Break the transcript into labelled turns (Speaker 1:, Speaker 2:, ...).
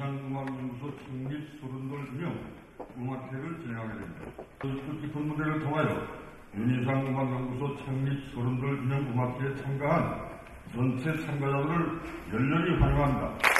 Speaker 1: 윤희상음악연구소 창립 서른돌 기념 음악회를 진행하게 됩니다. 뜻깊은 무대를 통하여 윤희상 음악연구소 창립 소른돌 유명 음악회에 참가한 전체 참가자들을 열렬히 환영합니다.